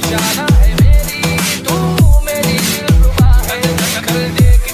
जाना है मेरी तू मेरी दिलरुबा है। कल देख